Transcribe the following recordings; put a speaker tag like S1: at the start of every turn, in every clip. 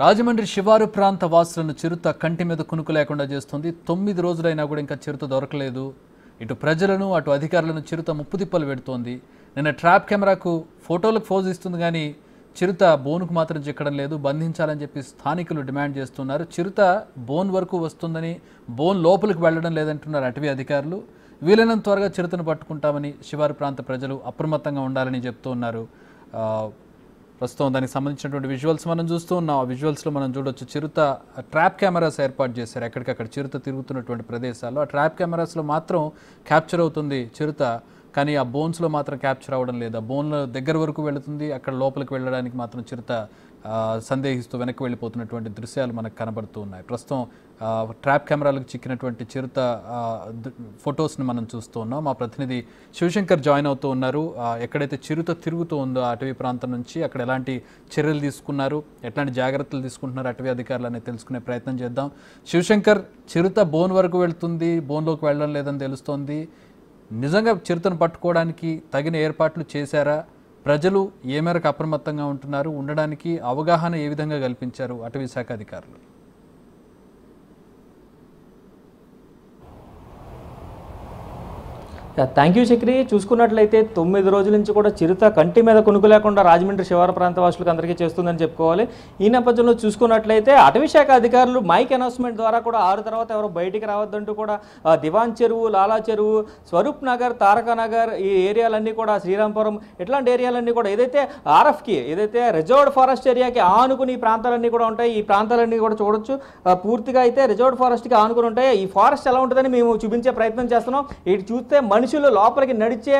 S1: రాజమండ్రి శివారు ప్రాంత వాసులను చిరుత కంటి మీద కునుకు లేకుండా చేస్తుంది. తొమ్మిది రోజులైనా కూడా ఇంకా చిరుత దొరకలేదు. ఇటు ప్రజలను అటు అధికారులను చిరుత ముప్పుదిప్పలు పెడుతోంది. నిన్న ట్రాప్ కెమెరాకు ఫోటోలకు ఫోజ్ ఇస్తుంది కానీ చిరుత బోన్కు మాత్రం చిక్కడం లేదు. బంధించాలని చెప్పి స్థానికులు డిమాండ్ చేస్తున్నారు. చిరుత బోన్ వరకు వస్తుందని బోన్ లోపలికి వెళ్ళడం లేదంటున్నారు అటవీ అధికారులు. వీలైనంత త్వరగా చిరుతను పట్టుకుంటామని శివారు ప్రాంత ప్రజలు అప్రమత్తంగా ఉండాలని చెప్తూ ఉన్నారు ప్రస్తుతం దానికి సంబంధించినటువంటి విజువల్స్ మనం చూస్తూ ఉన్నాం. ఆ విజువల్స్లో మనం చూడొచ్చు చిరుత ట్రాప్ కెమెరాస్ ఏర్పాటు చేశారు. ఎక్కడికక్కడ చిరుత తిరుగుతున్నటువంటి ప్రదేశాల్లో ఆ ట్రాప్ కెమెరాస్లో మాత్రం క్యాప్చర్ అవుతుంది చిరుత. కానీ ఆ బోన్స్లో మాత్రం క్యాప్చర్ అవ్వడం లేదు. ఆ బోన్ల దగ్గర వరకు వెళుతుంది. అక్కడ లోపలికి వెళ్ళడానికి మాత్రం చిరుత సందేహిస్తూ వెనక్కి వెళ్ళిపోతున్నటువంటి దృశ్యాలు మనకు కనబడుతూ ఉన్నాయి. ప్రస్తుతం ట్రాప్ కెమెరాలకు చిక్కినటువంటి చిరుత ఫొటోస్ని మనం చూస్తూ ఉన్నాం. మా ప్రతినిధి శివశంకర్ జాయిన్ అవుతూ ఉన్నారు. ఎక్కడైతే చిరుత తిరుగుతూ ఉందో అటవీ ప్రాంతం నుంచి అక్కడ ఎలాంటి చర్యలు తీసుకున్నారు ఎట్లాంటి జాగ్రత్తలు తీసుకుంటున్నారు అటవీ అధికారులు అనేది తెలుసుకునే ప్రయత్నం చేద్దాం. శివశంకర్ చిరుత బోన్ వరకు వెళ్తుంది బోన్లోకి వెళ్ళడం లేదని తెలుస్తోంది. నిజంగా చిరుతను పట్టుకోవడానికి తగిన ఏర్పాట్లు చేశారా? ప్రజలు ఏ మేరకు అప్రమత్తంగా ఉంటున్నారు ఉండడానికి అవగాహన ఏ విధంగా కల్పించారు అటవీ శాఖ అధికారులు?
S2: Thank you Chakri. చూసుకున్నట్లయితే తొమ్మిది రోజుల నుంచి కూడా చిరుత కంటి మీద కొనుక్కు లేకుండా రాజమండ్రి శివార ప్రాంత వాసులకు అందరికీ చేస్తుందని చెప్పుకోవాలి. ఈ నేపథ్యంలో చూసుకున్నట్లయితే అటవీ శాఖ అధికారులు మైక్ అనౌన్స్మెంట్ ద్వారా కూడా ఆరు తర్వాత ఎవరు బయటికి రావద్దంటూ కూడా దివాన్ చెరువు లాలా చెరువు స్వరూప్ నగర్ తారక నగర్ ఈ ఏరియాలన్నీ కూడా శ్రీరాంపురం ఇట్లాంటి ఏరియాలన్నీ కూడా ఏదైతే ఆర్ఎఫ్కి ఏదైతే రిజర్వ్డ్ ఫారెస్ట్ ఏరియాకి ఆనుకుని ఈ ప్రాంతాలన్నీ కూడా ఉంటాయి ఈ ప్రాంతాలన్నీ కూడా చూడొచ్చు. పూర్తిగా అయితే రిజర్వ్డ్ ఫారెస్ట్కి ఆనుకుని ఉంటాయి. ఈ ఫారెస్ట్ ఎలా ఉంటుందని మేము చూపించే ప్రయత్నం చేస్తున్నాం. ఇటు చూస్తే మనుషులు లోపలికి నడిచే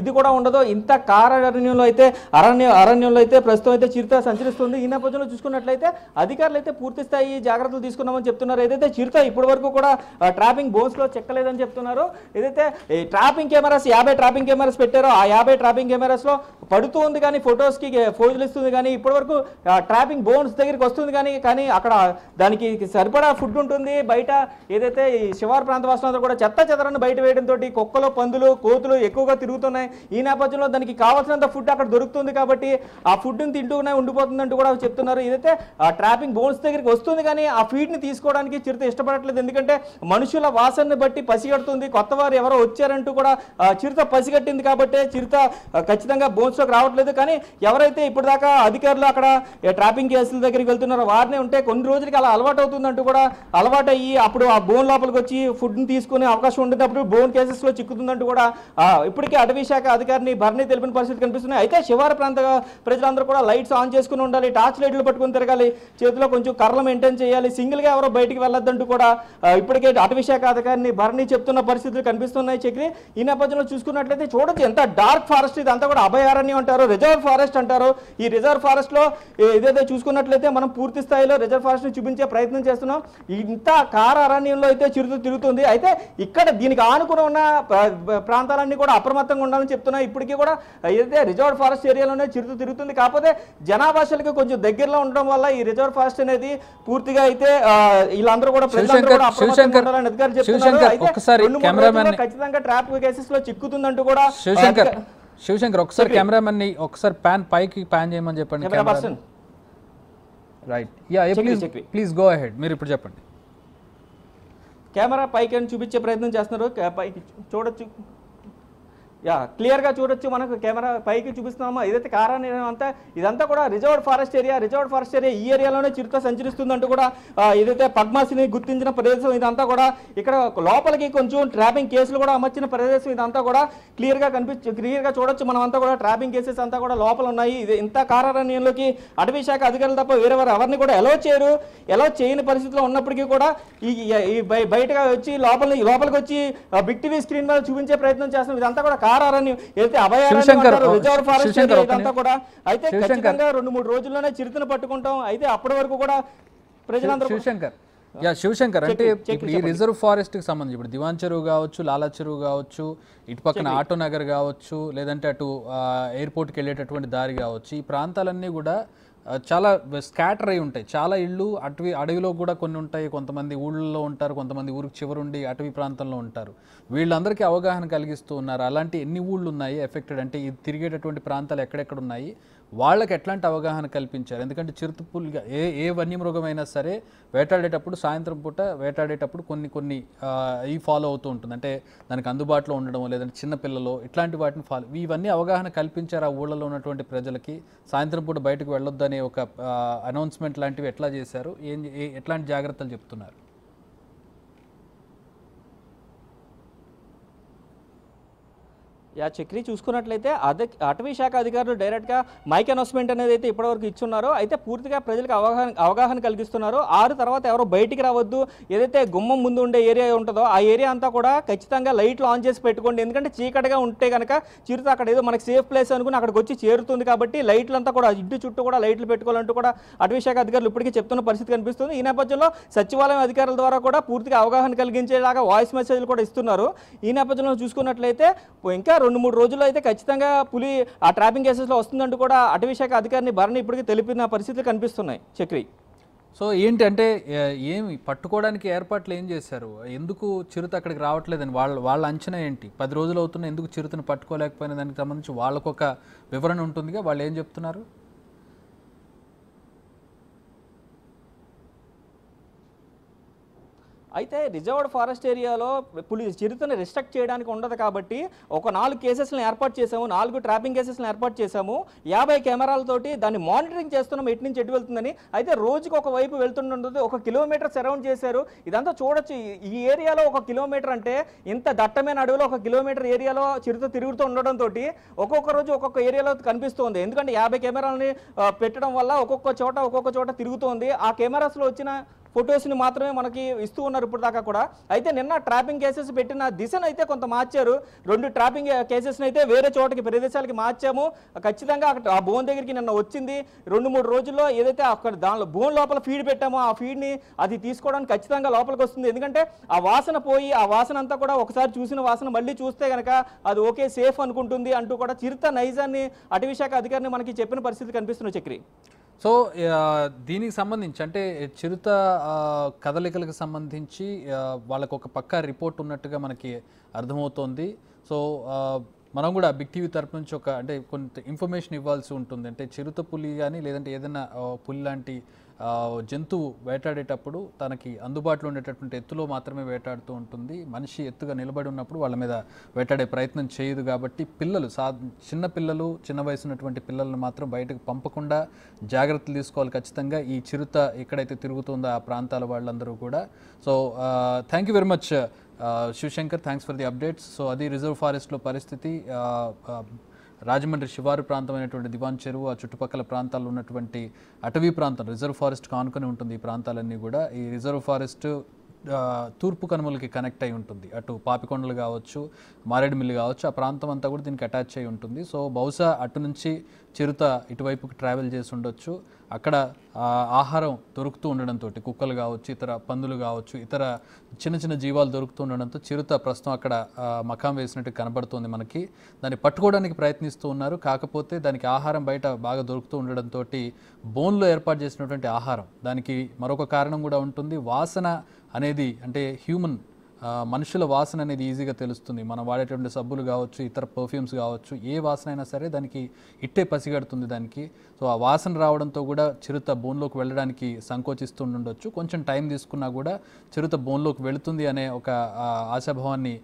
S2: ఇది కూడా ఉండదు. ఇంత కారణ్యంలో అయితే అరణ్య అరణ్యంలో అయితే ప్రస్తుతం అయితే చిరుత సంచరిస్తుంది. ఈ నేపథ్యంలో చూసుకున్నట్లయితే అధికారులు అయితే పూర్తి స్థాయి జాగ్రత్తలు తీసుకున్నామని చెప్తున్నారు. ఏదైతే చిరుత ఇప్పటి వరకు కూడా ట్రాపింగ్ బోన్స్లో చెక్కలేదని చెప్తున్నారు ఏదైతే ఈ ట్రాపింగ్ కెమెరాస్ యాభై ట్రాపింగ్ కెమెరాస్ పెట్టారో ఆ యాభై ట్రాపింగ్ కెమెరాస్లో పడుతూ ఉంది కానీ ఫొటోస్కి ఫోజులు ఇస్తుంది కానీ ఇప్పటి వరకు ట్రాపింగ్ బోన్స్ దగ్గరికి వస్తుంది కానీ కానీ అక్కడ దానికి సరిపడా ఫుడ్ ఉంటుంది. బయట ఏదైతే ఈ శివారు ప్రాంత వాసులందరూ కూడా చెత్త చెదరను బయట వేయడంతో కుక్కలు పందులు కోతులు ఎక్కువగా తిరుగుతున్నాయి. ఈ నేపథ్యంలో దానికి కావాల్సినంత ఫుడ్ అక్కడ దొరుకుతుంది కాబట్టి ఆ ఫుడ్ని తింటూనే ఉండిపోతుందంటూ కూడా చెప్తున్నారు. ఏదైతే ఆ ట్రాపింగ్ బోన్స్ దగ్గరికి వస్తుంది కానీ ఆ ఫీడ్ని తీసుకోవడానికి చిరుత ఇష్టపడట్లేదు. ఎందుకంటే మనుషుల వాసనని బట్టి పసిగడుతుంది కొత్త వారు ఎవరో వచ్చారంటూ కూడా చిరుత పసిగట్టింది కాబట్టి చిరుత ఖచ్చితంగా బోన్స్లోకి రావట్లేదు. కానీ ఎవరైతే ఇప్పటిదాకా అధికారులు అక్కడ ట్రాపింగ్ కేసుల దగ్గరికి వెళ్తున్నారో వారినే ఉంటే కొన్ని రోజులకి అలా అలవాటు అవుతుందంటూ కూడా అలవాటు అయ్యి అప్పుడు ఆ బోన్ లోపలికి వచ్చి ఫుడ్ని తీసుకునే అవకాశం ఉండేటప్పుడు బోన్ కేసెస్లో చిక్కుతుందంటూ కూడా ఇప్పటికే అటవీ శాఖ అధికారిని భరణి తెలిపిన పరిస్థితి కనిపిస్తున్నాయి అయితే శివార ప్రాంత ప్రజలందరూ కూడా లైట్స్ ఆన్ చేసుకుని ఉండాలి టార్చ్ లైట్లు పట్టుకుని తిరగాలి చేతిలో కొంచెం కర్రలు మెయింటైన్ చేయాలి సింగిల్గా ఎవరో బయటికి వెళ్ళొద్దంటూ కూడా ఇప్పటికే అటవీ శాఖ అధికారిని భరణి చెప్తున్న పరిస్థితులు కనిపిస్తున్నాయి చక్రి. ఈ నేపథ్యంలో చూసుకున్నట్లయితే చూడొచ్చు ఎంత డార్క్ ఫారెస్ట్ ఇదంతా కూడా అభయారణ్యం అంటారు రిజర్వ్ ఫారెస్ట్ అంటారు. ఈ రిజర్వ్ ఫారెస్ట్లో ఏదైతే చూసుకున్నట్లయితే మనం పూర్తి స్థాయిలో రిజర్వ్ ఫారెస్ట్ని చూపించే ప్రయత్నం చేస్తున్నాం. ఇంత కార అరణ్యంలో అయితే చిరుతూ తిరుగుతుంది. అయితే ఇక్కడ దీనికి ఆనుకుని ఉన్న ప్రాంతాలన్నీ కూడా అప్రమత్తంగా ఉండాలని చెప్తున్నా ఇప్పటికీ కూడా ఏదైతే రిజర్వ్ ఫారెస్ట్ ఏరియాలోనే చిరుత తిరుగుతుంది. కాకపోతే జనాభాషలకు కొంచెం దగ్గరలో ఉండడం వల్ల ఈ రిజర్వ్ ఫారెస్ట్ అనేది పూర్తిగా అయితే వీళ్ళందరూ కూడా ఖచ్చితంగా ట్రాప్ కేసెస్లో చిక్కుతుందంటూ కూడా
S1: శివశంకర్ శివశంకర్ ఒకసారి కెమెరామెన్ని ఒకసారి ప్యాన్ పైకి ప్యాన్ చేయమని చెప్పండి right ya please. Please go ahead మీరు ఇప్పుడు చెప్పండి.
S2: కెమెరా పైకి అని చూపించే ప్రయత్నం చేస్తున్నారు? పైకి చూడొచ్చు. యా క్లియర్గా చూడొచ్చు మనకు కెమెరా పైకి చూపిస్తున్నాము? ఏదైతే కారణం అంతా ఇదంతా కూడా reserved forest area reserved forest area ఈ ఏరియాలోనే చిరుత సంచరిస్తుందంటూ కూడా ఏదైతే పద్మాసిని గుర్తించిన ప్రదేశం ఇదంతా కూడా ఇక్కడ లోపలికి కొంచెం ట్రాపింగ్ కేసులు కూడా అమర్చిన ప్రదేశం ఇదంతా కూడా క్లియర్గా కనిపించు క్లియర్గా చూడొచ్చు. మనం అంతా కూడా ట్రాపింగ్ కేసెస్ అంతా కూడా లోపల ఉన్నాయి. ఇది ఇంత కారణ్యంలోకి అటవీ శాఖ అధికారులు తప్ప వేరే వారు ఎవరిని కూడా ఎలా చేయరు. ఎలా చేయని పరిస్థితిలో ఉన్నప్పటికీ కూడా ఈ బయటగా వచ్చి లోపల లోపలికి వచ్చి బిగ్ టీవీ స్క్రీన్ మీద చూపించే ప్రయత్నం చేస్తున్నాం. ఇదంతా కూడా ఏదైతే అభయారణ్యం రిజర్వ్ ఫారెస్ట్ ఇదంతా కూడా. అయితే. ఖచ్చితంగా రెండు మూడు రోజుల్లోనే చిరుతను పట్టుకుంటాం. అయితే అప్పటి వరకు కూడా ప్రజలందరూ
S1: శివశంకర్. యా శివశంకర్. అంటే ఇప్పుడు ఈ రిజర్వ్ ఫారెస్ట్కి సంబంధించి ఇప్పుడు దివాన్ చెరువు కావచ్చు లాలా చెరువు కావచ్చు ఇటు పక్కన ఆటో నగర్ కావచ్చు లేదంటే అటు ఎయిర్పోర్ట్కి వెళ్ళేటటువంటి దారి కావచ్చు ఈ ప్రాంతాలన్నీ కూడా చాలా స్కాటర్ అయి ఉంటాయి. చాలా ఇళ్ళు అటవీ అడవిలో కూడా కొన్ని ఉంటాయి. కొంతమంది ఊళ్ళలో ఉంటారు కొంతమంది ఊరికి చివరుండి అటవీ ప్రాంతంలో ఉంటారు. వీళ్ళందరికీ అవగాహన కలిగిస్తూ ఉన్నారు. అలాంటి ఎన్ని ఊళ్ళు ఉన్నాయి? ఎఫెక్టెడ్ అంటే ఇది తిరిగేటటువంటి ప్రాంతాలు ఎక్కడెక్కడ ఉన్నాయి? వాళ్ళకి ఎట్లాంటి అవగాహన కల్పించారు? ఎందుకంటే చిరుతపులిగా ఏ ఏ వన్యమృగమైనా సరే వేటాడేటప్పుడు సాయంత్రం పూట వేటాడేటప్పుడు కొన్ని కొన్ని ఈ ఫాలో అవుతూ ఉంటుంది. అంటే దానికి అందుబాటులో ఉండడం లేదంటే చిన్నపిల్లలు ఇట్లాంటి వాటిని ఫాలో ఇవన్నీ అవగాహన కల్పించారు ఆ ఊళ్ళలో ఉన్నటువంటి ప్రజలకి. సాయంత్రం పూట బయటకు వెళ్ళొద్దనే ఒక అనౌన్స్మెంట్ లాంటివి ఎట్లా చేశారు? ఏం ఏ- ఎట్లాంటి జాగ్రత్తలు చెప్తున్నారు?
S2: యా చక్రి చూసుకున్నట్లయితే అదే అటవీ శాఖ అధికారులు డైరెక్ట్గా మైక్ అనౌన్స్మెంట్ అనేది అయితే ఇప్పటివరకు ఇచ్చున్నారో. అయితే పూర్తిగా ప్రజలకు అవగాహన అవగాహన కలిగిస్తున్నారు. ఆరు తర్వాత ఎవరో బయటికి రావద్దు. ఏదైతే గుమ్మం ముందు ఉండే ఏరియా ఉంటుందో ఆ ఏరియా అంతా కూడా ఖచ్చితంగా లైట్లు ఆన్ చేసి పెట్టుకోండి. ఎందుకంటే చీకటిగా ఉంటే కనుక చిరుత అక్కడ ఏదో మనకి సేఫ్ ప్లేస్ అనుకుని అక్కడికి వచ్చి చేరుతుంది కాబట్టి లైట్లు అంతా కూడా ఇంటి చుట్టూ కూడా లైట్లు పెట్టుకోవాలంటూ కూడా అటవీ శాఖ అధికారులు ఇప్పటికీ చెప్తున్న పరిస్థితి కనిపిస్తుంది. ఈ నేపథ్యంలో సచివాలయం అధికారుల ద్వారా కూడా పూర్తిగా అవగాహన కలిగించేలాగా వాయిస్ మెసేజ్లు కూడా ఇస్తున్నారు. ఈ నేపథ్యంలో చూసుకున్నట్లయితే ఇంకా రెండు మూడు రోజుల్లో అయితే ఖచ్చితంగా పులి ఆ ట్రాపింగ్ కేసెస్లో వస్తుందంటూ కూడా అటవీ శాఖ అధికారిని భరణి ఇప్పటికీ తెలిపిన పరిస్థితులు కనిపిస్తున్నాయి. చక్రి.
S1: సో ఏంటి అంటే ఏమి పట్టుకోవడానికి ఏర్పాట్లు ఏం చేశారు? ఎందుకు చిరుత అక్కడికి రావట్లేదని? వాళ్ళ వాళ్ళ అంచనా ఏంటి? పది రోజులు అవుతున్న ఎందుకు చిరుతను పట్టుకోలేకపోయిన దానికి సంబంధించి వాళ్ళకొక వివరణ ఉంటుందిగా? వాళ్ళు ఏం చెప్తున్నారు?
S2: అయితే రిజర్వ్డ్ ఫారెస్ట్ ఏరియాలో పులి చిరుతను రిస్ట్రక్ట్ చేయడానికి ఉండదు కాబట్టి ఒక నాలుగు కేసెస్లను ఏర్పాటు చేసాము నాలుగు ట్రాపింగ్ కేసెస్లను ఏర్పాటు చేసాము యాభై కెమెరాలతోటి దాన్ని మానిటరింగ్ చేస్తున్నాం ఎటు నుంచి ఎటు వెళ్తుందని. అయితే రోజుకి ఒక వైపు వెళ్తుండదు ఒక కిలోమీటర్ సరౌండ్ చేశారు. ఇదంతా చూడొచ్చు. ఈ- ఏరియాలో ఒక కిలోమీటర్ అంటే ఇంత దట్టమైన అడవిలో ఒక కిలోమీటర్ ఏరియాలో చిరుత తిరుగుతూ ఉండడంతో ఒక్కొక్క రోజు ఒక్కొక్క ఏరియాలో కనిపిస్తుంది. ఎందుకంటే యాభై కెమెరాలని పెట్టడం వల్ల ఒక్కొక్క చోట ఒక్కొక్క చోట తిరుగుతోంది. ఆ కెమెరాస్లో వచ్చిన ఫొటోస్ని మాత్రమే మనకి ఇస్తూ ఉన్నారు ఇప్పుడు దాకా కూడా. అయితే నిన్న ట్రాపింగ్ కేసెస్ పెట్టిన దిశను అయితే కొంత మార్చారు. రెండు ట్రాపింగ్ కేసెస్ని అయితే వేరే చోటకి ప్రదేశాలకి మార్చాము. ఖచ్చితంగా అక్కడ ఆ బోన్ దగ్గరికి నిన్న వచ్చింది. రెండు మూడు రోజుల్లో ఏదైతే అక్కడ దానిలో బోన్ లోపల ఫీడ్ పెట్టామో ఆ ఫీడ్ని అది తీసుకోవడానికి ఖచ్చితంగా లోపలికి వస్తుంది. ఎందుకంటే ఆ వాసన పోయి ఆ వాసన అంతా కూడా ఒకసారి చూసిన వాసన మళ్ళీ చూస్తే కనుక అది ఓకే సేఫ్ అనుకుంటుంది అంటూ కూడా చిరుత నైజాన్ని అటవీ శాఖ అధికారిని మనకి చెప్పిన పరిస్థితి కనిపిస్తున్న చక్రి.
S1: సో దీనికి సంబంధించి అంటే చిరుత కదలికలకు సంబంధించి వాళ్ళకు ఒక పక్కా రిపోర్ట్ ఉన్నట్టుగా మనకి అర్థమవుతోంది. సో మనం కూడా బిగ్ టీవీ తరపు నుంచి ఒక అంటే కొంత ఇన్ఫర్మేషన్ ఇవ్వాల్సి ఉంటుంది. అంటే చిరుత పులి కానీ లేదంటే ఏదైనా పులి లాంటి జంతువు వేటాడేటప్పుడు తనకి అందుబాటులో ఉండేటటువంటి ఎత్తులో మాత్రమే వేటాడుతూ ఉంటుంది. మనిషి ఎత్తుగా నిలబడి ఉన్నప్పుడు వాళ్ళ మీద వేటాడే ప్రయత్నం చేయదు కాబట్టి పిల్లలు సా చిన్న పిల్లలు చిన్న వయసు ఉన్నటువంటి పిల్లలను మాత్రం బయటకు పంపకుండా జాగ్రత్తలు తీసుకోవాలి ఖచ్చితంగా. ఈ చిరుత ఎక్కడైతే తిరుగుతుందో ఆ ప్రాంతాల వాళ్ళందరూ కూడా. So thank you very much Shivashankar. Thanks for the updates so అది రిజర్వ్ ఫారెస్ట్లో పరిస్థితి. రాజమండ్రి శివారు ప్రాంతం అయినటువంటి దివాన్ చెరువు ఆ చుట్టుపక్కల ప్రాంతాల్లో ఉన్నటువంటి అటవీ ప్రాంతం రిజర్వ్ ఫారెస్ట్ కానుకొని ఉంటుంది ఈ ప్రాంతాలన్నీ కూడా. ఈ రిజర్వ్ ఫారెస్ట్ తూర్పు కనుమలకి కనెక్ట్ అయి ఉంటుంది. అటు పాపికొండలు కావచ్చు మారేడుమిల్లి కావచ్చు ఆ ప్రాంతం అంతా కూడా దీనికి అటాచ్ అయి ఉంటుంది. సో బహుశా అటు నుంచి చిరుత ఇటువైపుకి ట్రావెల్ చేసి ఉండొచ్చు. అక్కడ ఆహారం దొరుకుతూ ఉండడంతో కుక్కలు కావచ్చు ఇతర పందులు కావచ్చు ఇతర చిన్న చిన్న జీవాలు దొరుకుతూ ఉండడంతో చిరుత ప్రస్తుతం అక్కడ మకాం వేసినట్టు కనబడుతుంది మనకి. దాన్ని పట్టుకోవడానికి ప్రయత్నిస్తూ ఉన్నారు. కాకపోతే దానికి ఆహారం బయట బాగా దొరుకుతూ ఉండడంతో బోన్లో ఏర్పాటు చేసినటువంటి ఆహారం దానికి మరొక కారణం కూడా ఉంటుంది. వాసన అనేది అంటే హ్యూమన్ మనుషుల వాసన అనేది ఈజీగా తెలుస్తుంది. మనం వాడేటువంటి సబ్బులు కావచ్చు ఇతర పర్ఫ్యూమ్స్ కావచ్చు ఏ వాసన అయినా సరే దానికి ఇట్టే పసిగడుతుంది దానికి. సో ఆ వాసన రావడంతో కూడా చిరుత బోన్లోకి వెళ్ళడానికి సంకోచిస్తుండొచ్చు కొంచెం టైం తీసుకున్నా కూడా చిరుత బోన్లోకి వెళుతుంది అనే ఒక ఆశాభావాన్ని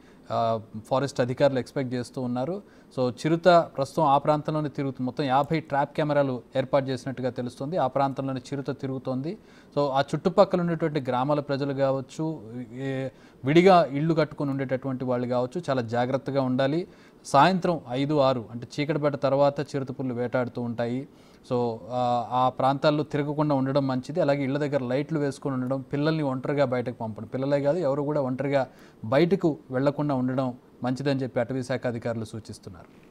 S1: ఫారెస్ట్ అధికారులు ఎక్స్పెక్ట్ చేస్తూ ఉన్నారు. సో చిరుత ప్రస్తుతం ఆ ప్రాంతంలోనే తిరుగుతుంది. మొత్తం యాభై ట్రాప్ కెమెరాలు ఏర్పాటు చేసినట్టుగా తెలుస్తుంది. ఆ ప్రాంతంలోనే చిరుత తిరుగుతోంది. సో ఆ చుట్టుపక్కల ఉండేటువంటి గ్రామాల ప్రజలు కావచ్చు విడిగా ఇళ్ళు కట్టుకొని ఉండేటటువంటి వాళ్ళు కావచ్చు చాలా జాగ్రత్తగా ఉండాలి. సాయంత్రం ఐదు ఆరు అంటే చీకటిపేట తర్వాత చిరుతపుల్లు వేటాడుతూ ఉంటాయి. సో ఆ, ఆ ప్రాంతాల్లో తిరగకుండా ఉండడం మంచిది. అలాగే ఇళ్ళ దగ్గర లైట్లు వేసుకొని ఉండడం పిల్లల్ని ఒంటరిగా బయటకు పంపడం. పిల్లలే కాదు ఎవరు కూడా ఒంటరిగా బయటకు వెళ్ళకుండా ఉండడం మంచిదని చెప్పి అటవీ శాఖ అధికారులు సూచిస్తున్నారు.